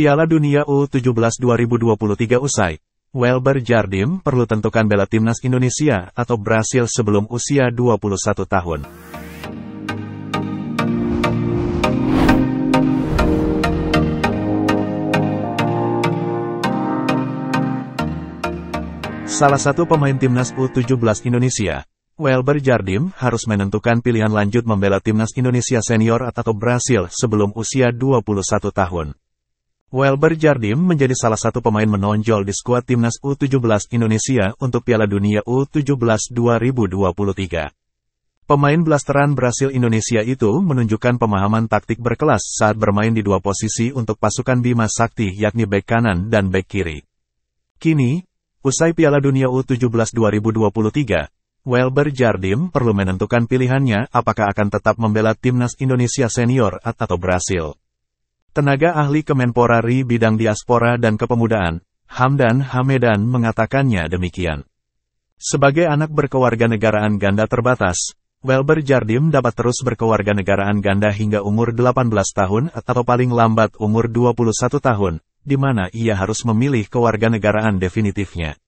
Piala Dunia U17 2023 usai. Welber Jardim perlu tentukan bela timnas Indonesia atau Brasil sebelum usia 21 tahun. Salah satu pemain timnas U17 Indonesia, Welber Jardim, harus menentukan pilihan lanjut membela timnas Indonesia senior atau Brasil sebelum usia 21 tahun. Welber Jardim menjadi salah satu pemain menonjol di skuad timnas U17 Indonesia untuk Piala Dunia U17 2023. Pemain blasteran Brasil Indonesia itu menunjukkan pemahaman taktik berkelas saat bermain di dua posisi untuk pasukan Bima Sakti yakni bek kanan dan bek kiri. Kini, usai Piala Dunia U17 2023, Welber Jardim perlu menentukan pilihannya apakah akan tetap membela timnas Indonesia senior atau Brasil. Tenaga ahli Kemenpora RI bidang diaspora dan kepemudaan, Hamdan Hamedan mengatakannya demikian. Sebagai anak berkewarganegaraan ganda terbatas, Welber Jardim dapat terus berkewarganegaraan ganda hingga umur 18 tahun atau paling lambat umur 21 tahun, di mana ia harus memilih kewarganegaraan definitifnya.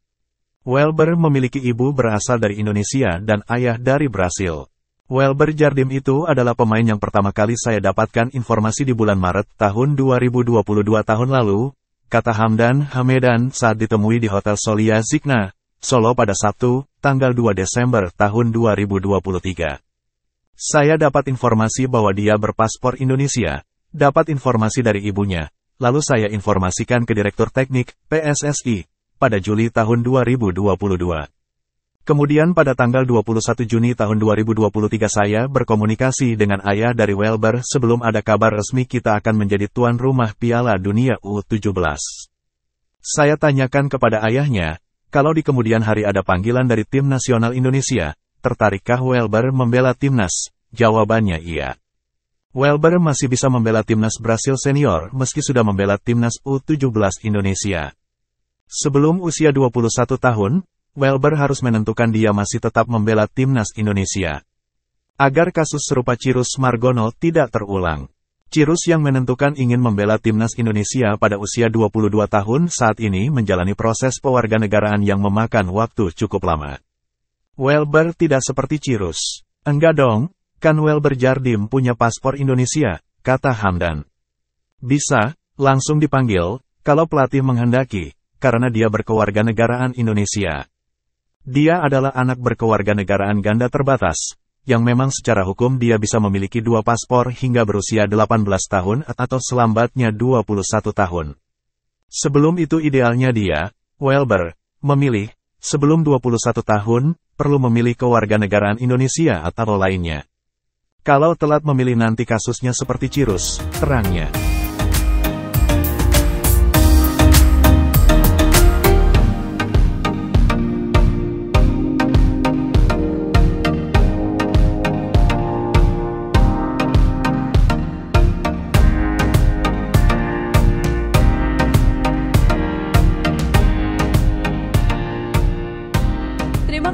Welber memiliki ibu berasal dari Indonesia dan ayah dari Brasil. Welber Jardim itu adalah pemain yang pertama kali saya dapatkan informasi di bulan Maret tahun 2022 tahun lalu, kata Hamdan Hamedan saat ditemui di Hotel Solia Zikna, Solo pada Sabtu, tanggal 2 Desember tahun 2023. Saya dapat informasi bahwa dia berpaspor Indonesia, dapat informasi dari ibunya, lalu saya informasikan ke Direktur Teknik, PSSI, pada Juli tahun 2022. Kemudian pada tanggal 21 Juni tahun 2023 saya berkomunikasi dengan ayah dari Welber sebelum ada kabar resmi kita akan menjadi tuan rumah Piala Dunia U17. Saya tanyakan kepada ayahnya, kalau di kemudian hari ada panggilan dari tim nasional Indonesia, tertarikkah Welber membela timnas? Jawabannya iya. Welber masih bisa membela timnas Brasil senior meski sudah membela timnas U17 Indonesia. Sebelum usia 21 tahun, Welber harus menentukan dia masih tetap membela timnas Indonesia. Agar kasus serupa Cirus Margono tidak terulang. Cirus yang menentukan ingin membela timnas Indonesia pada usia 22 tahun saat ini menjalani proses pewarganegaraan yang memakan waktu cukup lama. Welber tidak seperti Cirus. Enggak dong, kan Welber Jardim punya paspor Indonesia, kata Hamdan. Bisa, langsung dipanggil, kalau pelatih menghendaki, karena dia berkewarganegaraan Indonesia. Dia adalah anak berkewarganegaraan ganda terbatas, yang memang secara hukum dia bisa memiliki dua paspor hingga berusia 18 tahun atau selambatnya 21 tahun. Sebelum itu idealnya dia, Welber, memilih, sebelum 21 tahun, perlu memilih kewarganegaraan Indonesia atau lainnya. Kalau telat memilih nanti kasusnya seperti Cirus, terangnya.